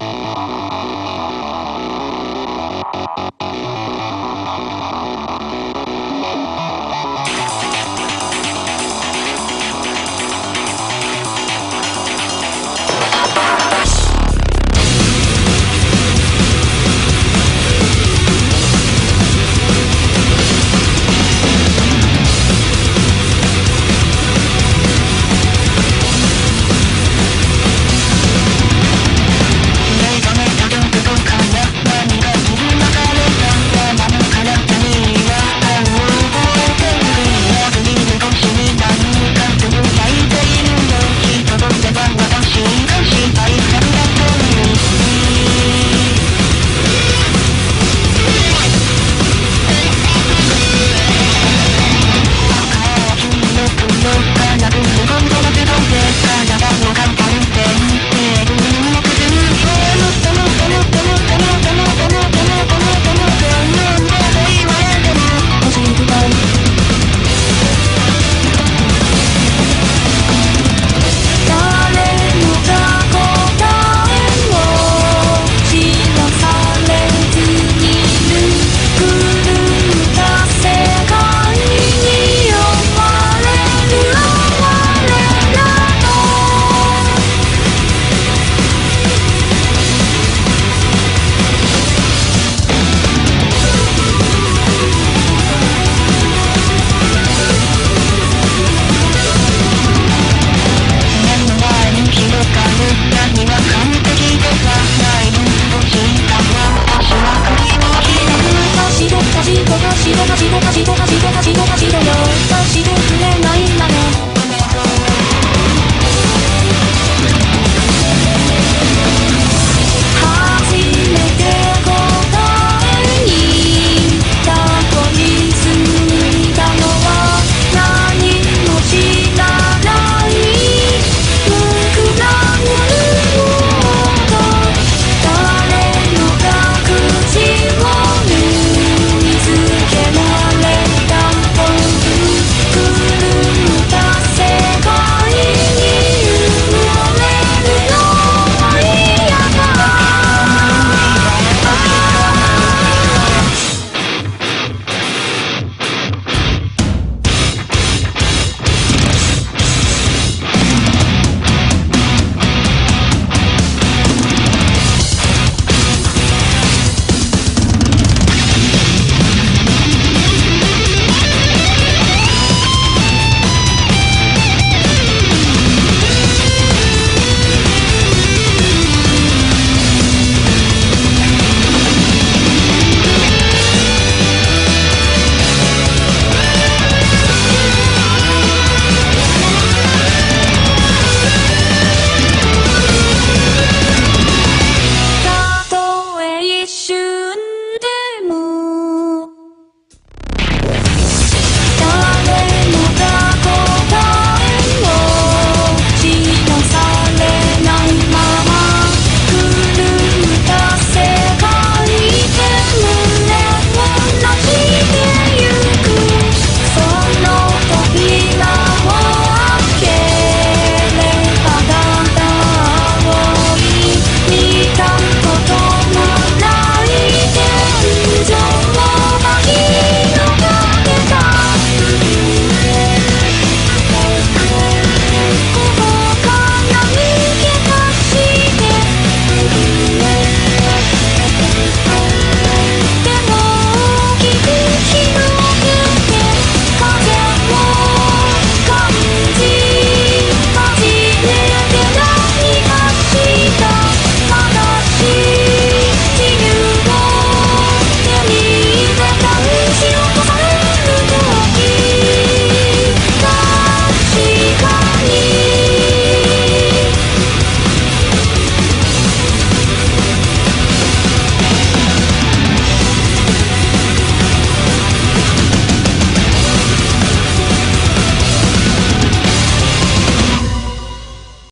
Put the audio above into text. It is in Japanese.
うん。